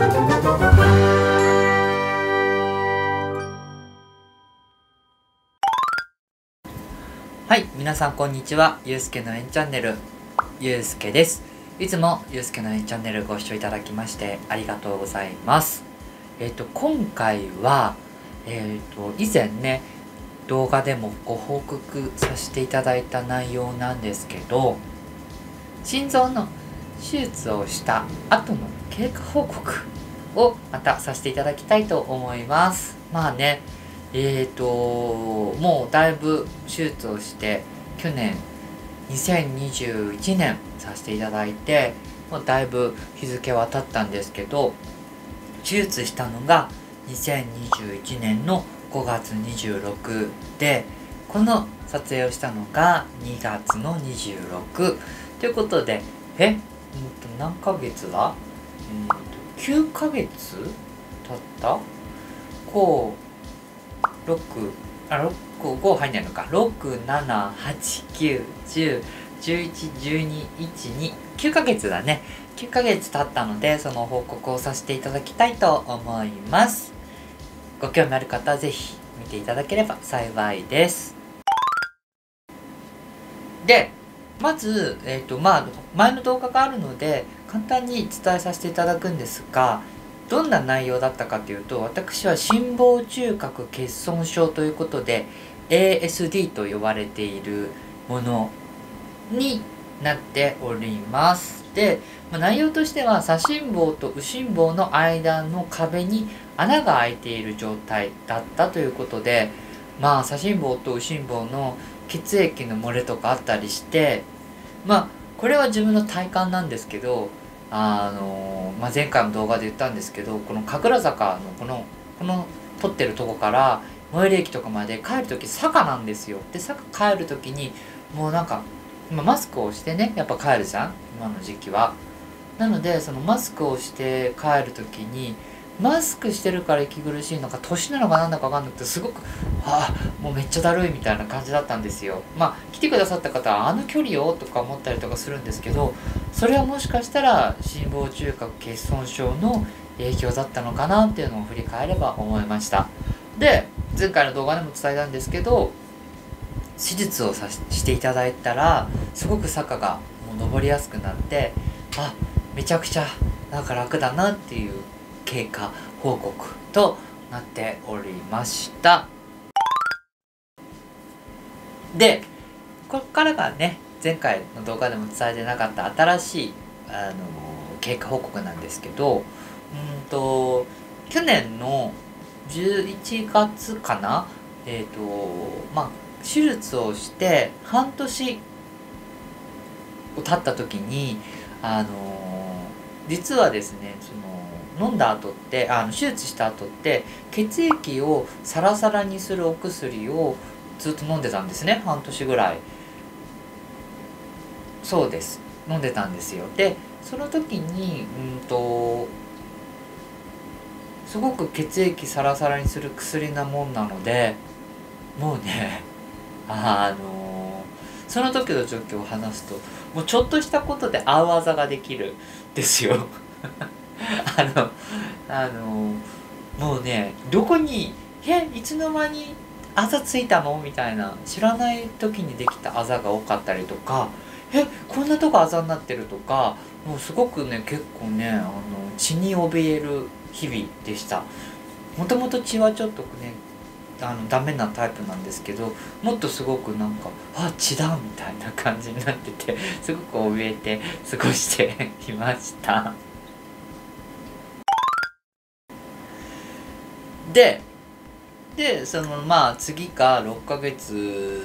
はい皆さんこんにちは。ゆうすけのえんチャンネル。ゆうすけです。いつもゆうすけのえんチャンネルご視聴いただきましてありがとうございます。えっ、と今回はえっ、と以前ね動画でもご報告させていただいた内容なんですけど心臓の手術をした後の経過報告をまたさせていただきたいと思います。まあねえっ、ー、ともうだいぶ手術をして去年2021年させていただいてもうだいぶ日付は経ったんですけど手術したのが2021年の5月26でこの撮影をしたのが2月の26ということでえうんと何ヶ月だ、9ヶ月経った？こう6あ6 5入んないのか。6789101112129ヶ月だね。9ヶ月経ったのでその報告をさせていただきたいと思います。ご興味ある方は是非見ていただければ幸いです。でまず、えーとまあ、前の動画があるので簡単に伝えさせていただくんですがどんな内容だったかというと私は心房中隔欠損症ということで ASD と呼ばれているものになっております。で、まあ、内容としては左心房と右心房の間の壁に穴が開いている状態だったということでまあ左心房と右心房の血液の漏れとかあったりしてまあこれは自分の体感なんですけどあの、まあ、前回も動画で言ったんですけどこの神楽坂のこのこの撮ってるとこから最寄り駅とかまで帰る時坂なんですよ。で坂帰る時にもうなんか今マスクをしてねやっぱ帰るじゃん今の時期は。なのでそのマスクをして帰る時にマスクしてるから息苦しいのか年なのかなんだか分かんなくてすごくああもうめっちゃだるいみたいな感じだったんですよ。まあ来てくださった方はあの距離よとか思ったりとかするんですけどそれはもしかしたら心房中隔欠損症の影響だったのかなっていうのを振り返れば思いました。で前回の動画でも伝えたんですけど手術をさしていただいたらすごく坂がもう登りやすくなってあめちゃくちゃなんか楽だなっていう経過報告となっておりました。でここからがね前回の動画でも伝えてなかった新しいあの経過報告なんですけどうんと去年の11月かなえっ、ー、とまあ手術をして半年を経った時にあの実はですねその飲んだ後ってあの手術した後って血液をサラサラにするお薬をずっと飲んでたんですね半年ぐらい。そうです。飲んでたんですよ。でその時にうんとすごく血液サラサラにする薬なもんなのでもうね あのその時の状況を話すともうちょっとしたことで青あざができる。ですよ。あのあのもうねどこに「えいつの間にあざついたの?」みたいな。知らない時にできたあざが多かったりとか「えこんなとこあざになってる」とか。もうすごくね結構ねあの血に怯える日々でした。もともと血はちょっとねあのダメなタイプなんですけどもっとすごくなんか「あ血だ」みたいな感じになってて すごく怯えて過ごしていました。ででそのまあ次か6ヶ月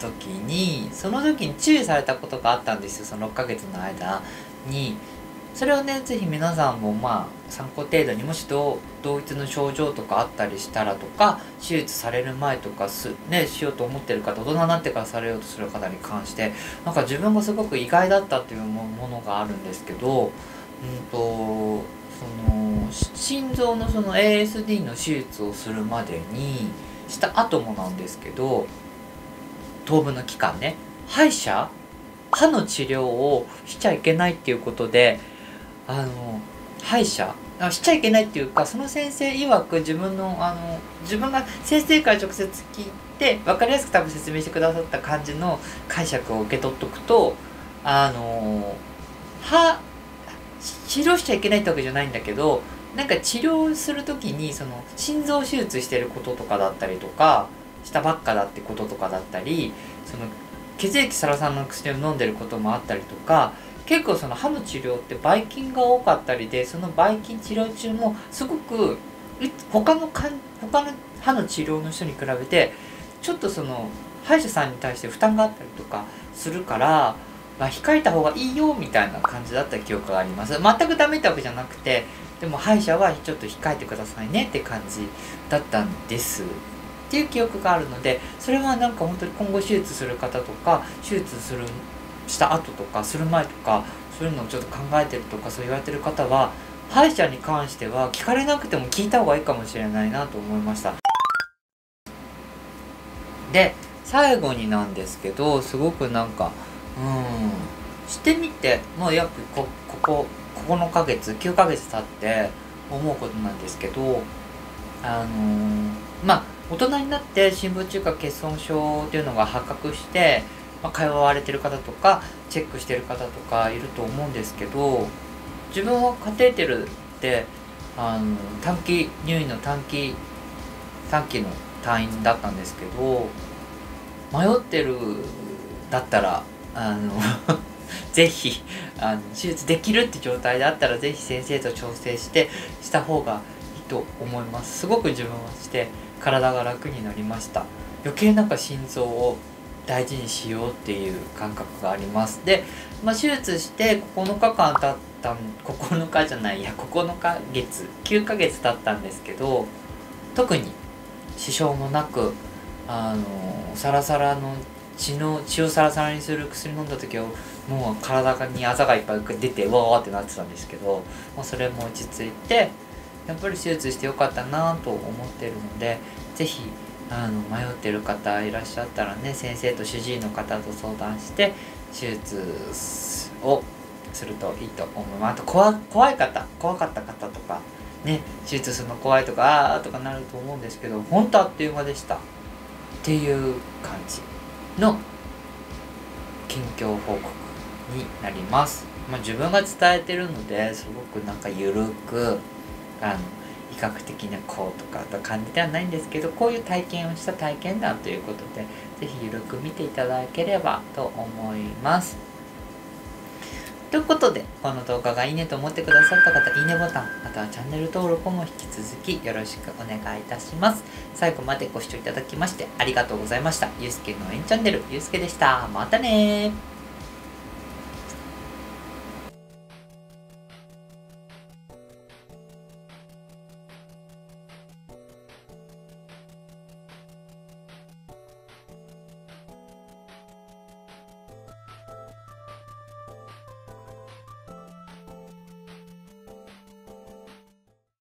の時にその時に注意されたことがあったんですよその6ヶ月の間にそれをね是非皆さんもまあ参考程度にもし同一の症状とかあったりしたらとか手術される前とかす、ね、しようと思ってる方大人になってからされようとする方に関してなんか自分がすごく意外だったっていうものがあるんですけどうんとその心臓のその ASD の手術をするまでにした後もなんですけど当分の期間ね歯医者歯の治療をしちゃいけないっていうことであの歯医者。しちゃいけないっていうかその先生曰く自分のあの自分が先生から直接聞いて分かりやすく多分説明してくださった感じの解釈を受け取っとくとあのは治療しちゃいけないってわけじゃないんだけどなんか治療する時にその心臓手術してることとかだったりとかしたばっかだってこととかだったりその血液サラサラの薬を飲んでることもあったりとか結構その歯の治療ってばい菌が多かったりでそのばい菌治療中もすごく他のか他の歯の治療の人に比べてちょっとその歯医者さんに対して負担があったりとかするから、まあ、控えた方がいいよみたいな感じだった記憶があります。全くダメってわけじゃなくてでも歯医者はちょっと控えてくださいねって感じだったんです。っていう記憶があるのでそれはなんか本当に今後手術する方とか手術するした後とかする前とかそういうのをちょっと考えてるとかそう言われてる方は歯医者に関しては聞かれなくても聞いた方がいいかもしれないなと思いました。で最後になんですけどすごくなんかうんしてみてもう約こここ9ヶ月9ヶ月経って思うことなんですけどあのー、まあ大人になって深部中隔欠損症っていうのが発覚してまあ、通われてる方とかチェックしてる方とかいると思うんですけど自分はカテーテルってあの短期入院の短期短期の退院だったんですけど迷ってるだったらあの ぜひあの手術できるって状態であったらぜひ先生と調整してした方がいいと思います。すごく自分はして体が楽になりました。余計なんか心臓を大事にしようっていう感覚があります。で、まあ、手術して9日間経った9日じゃないや9日月9ヶ月経ったんですけど特に支障もなくあのサラサラの血の血をサラサラにする薬飲んだ時はもう体にあざがいっぱい出てわーってなってたんですけど、まあ、それも落ち着いてやっぱり手術してよかったなと思ってるので是非あの迷ってる方いらっしゃったらね先生と主治医の方と相談して手術をするといいと思いますあと怖怖い方怖かった方とかね手術するの怖いとかああとかなると思うんですけど本当あっという間でした。っていう感じの近況報告になります、まあ、自分が伝えてるのですごくなんかゆるくあの比較的なこうとかと感じではないんですけどこういう体験をした体験談ということで是非ゆるく見ていただければと思います。ということで、この動画がいいねと思ってくださった方、いいねボタン、またはチャンネル登録も引き続きよろしくお願いいたします。最後までご視聴いただきましてありがとうございました。ゆうすけのえんチャンネル、ゆうすけでした。またね